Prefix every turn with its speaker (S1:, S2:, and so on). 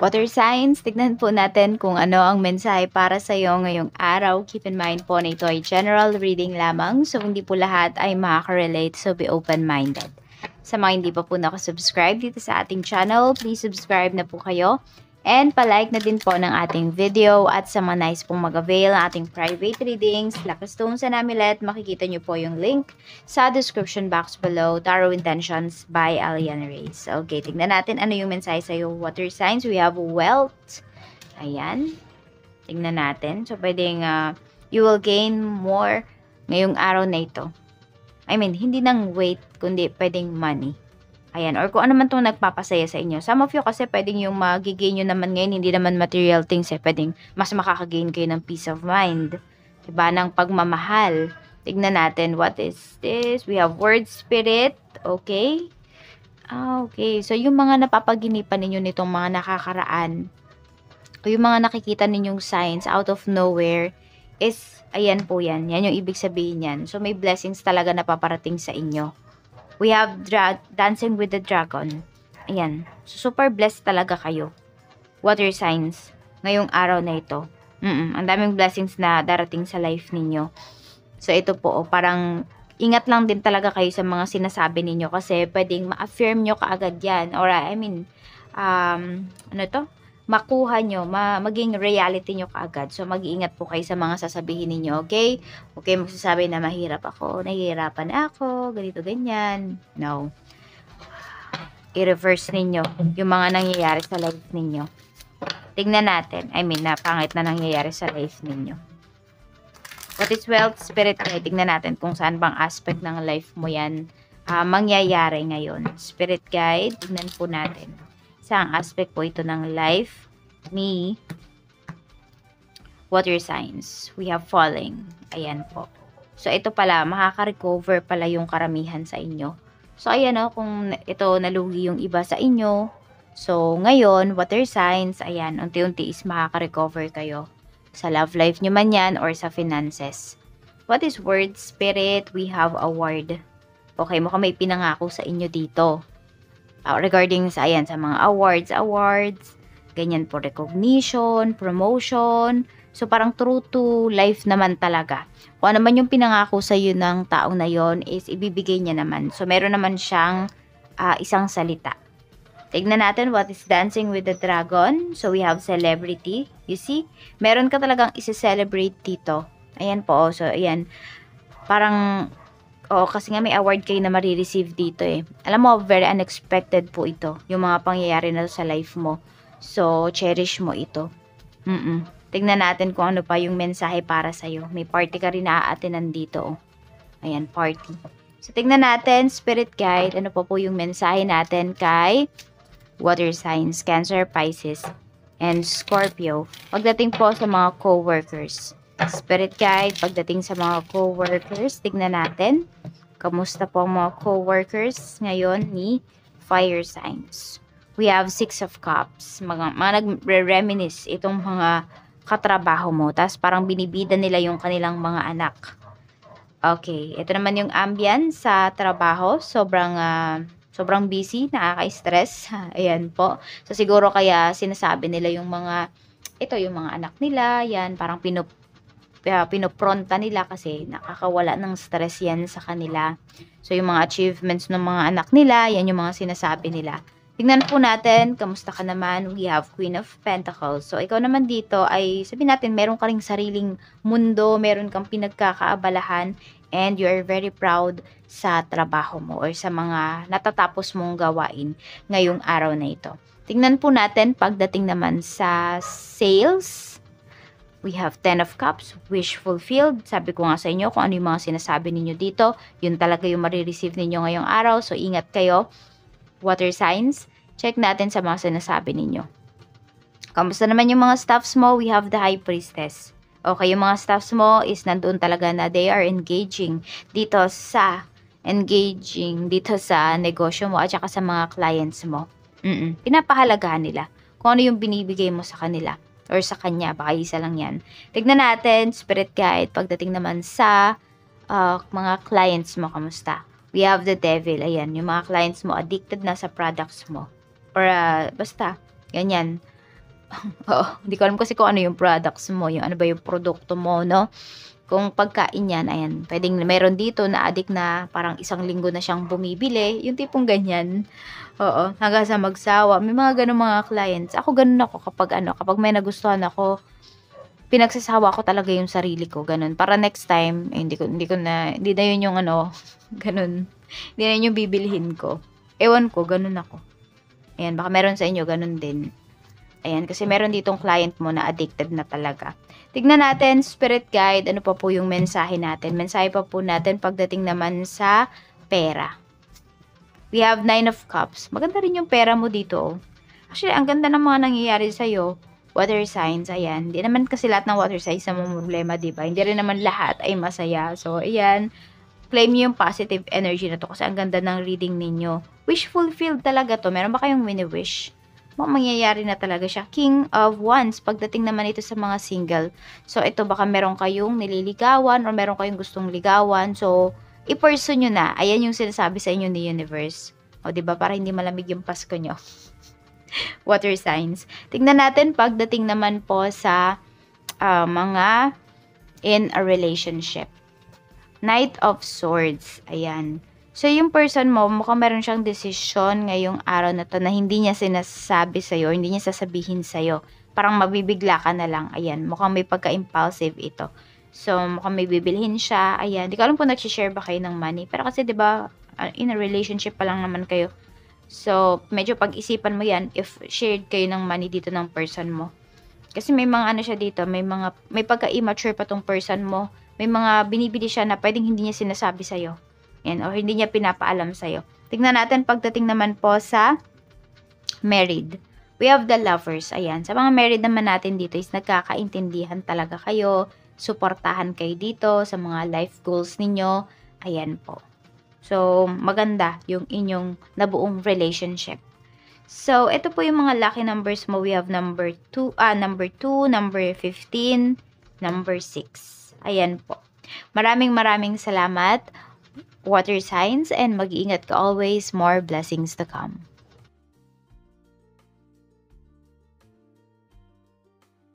S1: Water signs, tignan po natin kung ano ang mensahe para sa iyo ngayong araw. Keep in mind po na ito ay general reading lamang, so hindi po lahat ay makaka-relate, so be open-minded. Sa mga hindi pa po nakasubscribe dito sa ating channel, please subscribe na po kayo. And palike na din po ng ating video at sa mga nice pong mag-avail ng ating private readings, Lakastone sa Namilet, makikita nyo po yung link sa description box below, Tarot Intentions by Alian Reyes. Okay, tignan natin ano yung mensahe sa'yo. Water signs, we have wealth. Ayan. Tignan natin. So, pwedeng uh, you will gain more ngayong araw na ito. I mean, hindi nang weight, kundi pwedeng money. Ayan, or kung ano man itong nagpapasaya sa inyo. Some of you kasi pwedeng yung magigain nyo naman ngayon, hindi naman material things eh. Pwedeng mas makakagain kayo ng peace of mind. Diba? Ng pagmamahal. Tignan natin, what is this? We have word spirit. Okay. Ah, okay. So, yung mga napapaginipan ninyo nitong mga nakakaraan, o yung mga nakikita ninyong signs out of nowhere, is, ayan po yan. Yan yung ibig sabihin yan. So, may blessings talaga na paparating sa inyo. We have dra- Dancing with the Dragon. Ayan. So, super blessed talaga kayo. Water signs. Ngayong araw na ito. Mm-mm, ang daming blessings na darating sa life ninyo. So, ito po, oh, parang ingat lang din talaga kayo sa mga sinasabi ninyo kasi pwedeng ma-affirm nyo kaagad yan. Or, I mean, um, ano to? Makuha nyo, ma maging reality nyo kaagad. So, mag-iingat po kayo sa mga sasabihin ninyo, okay? Okay, magsasabi na mahirap ako, nahihirapan ako, ganito, ganyan. No. I-reverse ninyo yung mga nangyayari sa life ninyo. Tingnan natin. I mean, napangit na nangyayari sa life ninyo. What is wealth, spirit guide? Tingnan natin kung saan bang aspect ng life mo yan uh, mangyayari ngayon. Spirit guide, tingnan po natin isang aspect po ito ng life ni water signs. We have falling. Ayan po. So, ito pala, makaka-recover pala yung karamihan sa inyo. So, ayan o, kung ito nalugi yung iba sa inyo. So, ngayon, water signs, ayan, unti-unti is makaka-recover kayo. Sa love life nyo man yan or sa finances. What is word spirit? We have a word. Okay, mukhang may pinangako sa inyo dito uh, regarding sa ayan, sa mga awards, awards, ganyan po recognition, promotion. So parang true to life naman talaga. Kung ano man yung pinangako sa iyo ng taong na yon is ibibigay niya naman. So meron naman siyang uh, isang salita. Tignan natin what is Dancing with the Dragon. So we have celebrity. You see? Meron ka talagang isi-celebrate dito. Ayan po. So ayan. Parang Oo, kasi nga may award kayo na marireceive dito eh. Alam mo, very unexpected po ito. Yung mga pangyayari na sa life mo. So, cherish mo ito. Mm-mm. Tignan natin kung ano pa yung mensahe para sa'yo. May party ka rin na aatinan dito. Oh. Ayan, party. So, tignan natin, Spirit Guide. Ano pa po yung mensahe natin kay Water Signs, Cancer, Pisces, and Scorpio. Pagdating po sa mga co-workers. Spirit guide, pagdating sa mga co-workers, tignan natin. Kamusta po ang mga co-workers ngayon ni fire signs? We have six of cups. Mga, mga nagre-reminisce itong mga katrabaho mo. Tapos parang binibida nila yung kanilang mga anak. Okay, ito naman yung ambience sa trabaho. Sobrang uh, sobrang busy, nakaka-stress. Ayan po. So siguro kaya sinasabi nila yung mga ito yung mga anak nila, yan parang pinup uh, pinopronta nila kasi nakakawala ng stress yan sa kanila. So, yung mga achievements ng mga anak nila, yan yung mga sinasabi nila. Tingnan po natin, kamusta ka naman? We have Queen of Pentacles. So, ikaw naman dito ay, sabi natin, meron ka ring sariling mundo, meron kang pinagkakaabalahan, and you are very proud sa trabaho mo or sa mga natatapos mong gawain ngayong araw na ito. Tingnan po natin pagdating naman sa sales, We have 10 of Cups, wish fulfilled. Sabi ko nga sa inyo kung ano yung mga sinasabi ninyo dito. Yun talaga yung marireceive ninyo ngayong araw. So, ingat kayo. Water signs. Check natin sa mga sinasabi ninyo. Kamusta naman yung mga staffs mo? We have the High Priestess. Okay, yung mga staffs mo is nandoon talaga na they are engaging dito sa engaging dito sa negosyo mo at saka sa mga clients mo. Mm-mm. Pinapahalagahan nila kung ano yung binibigay mo sa kanila or sa kanya, baka isa lang yan. Tignan natin, spirit guide, pagdating naman sa uh, mga clients mo, kamusta? We have the devil, ayan, yung mga clients mo addicted na sa products mo. Or uh, basta, ganyan. Oo, hindi ko alam kasi kung ano yung products mo, yung ano ba yung produkto mo, no? Kung pagkain yan, ayan, pwedeng meron dito na adik na parang isang linggo na siyang bumibili, yung tipong ganyan. Oo, hanggang sa magsawa. May mga ganun mga clients. Ako ganun ako kapag ano, kapag may nagustuhan ako, pinagsasawa ko talaga yung sarili ko, ganun. Para next time, eh, hindi ko hindi ko na hindi na yun yung ano, ganun. Hindi na yun yung bibilhin ko. Ewan ko, ganun ako. Ayan, baka meron sa inyo ganun din. Ayan, kasi meron ditong client mo na addicted na talaga. Tignan natin, spirit guide, ano pa po yung mensahe natin. Mensahe pa po natin pagdating naman sa pera. We have nine of cups. Maganda rin yung pera mo dito. Actually, ang ganda ng mga nangyayari sa'yo. Water signs, ayan. Hindi naman kasi lahat ng water signs na problema, di ba? Hindi rin naman lahat ay masaya. So, ayan. Claim yung positive energy na to kasi ang ganda ng reading ninyo. Wish fulfilled talaga to. Meron ba kayong mini-wish? mangyayari na talaga siya. King of Wands, pagdating naman ito sa mga single. So, ito baka meron kayong nililigawan or meron kayong gustong ligawan. So, i-pursue nyo na. Ayan yung sinasabi sa inyo ni Universe. O, ba diba? Para hindi malamig yung Pasko nyo. Water signs. Tingnan natin pagdating naman po sa uh, mga in a relationship. Knight of Swords. Ayan. So, yung person mo, mukhang meron siyang desisyon ngayong araw na to na hindi niya sinasabi sa'yo, hindi niya sasabihin sa'yo. Parang mabibigla ka na lang. Ayan, mukhang may pagka-impulsive ito. So, mukhang may bibilhin siya. Ayan, di ko alam kung nag-share ba kayo ng money. Pero kasi, di ba, uh, in a relationship pa lang naman kayo. So, medyo pag-isipan mo yan if shared kayo ng money dito ng person mo. Kasi may mga ano siya dito, may mga, may pagka-immature pa tong person mo. May mga binibili siya na pwedeng hindi niya sinasabi sa'yo. Yan, or hindi niya pinapaalam sa'yo. Tignan natin pagdating naman po sa married. We have the lovers. Ayan. Sa mga married naman natin dito is nagkakaintindihan talaga kayo. Suportahan kayo dito sa mga life goals ninyo. Ayan po. So, maganda yung inyong nabuong relationship. So, ito po yung mga lucky numbers mo. We have number 2, ah, number 2, number 15, number 6. Ayan po. Maraming maraming salamat water signs and mag-iingat ka always. More blessings to come.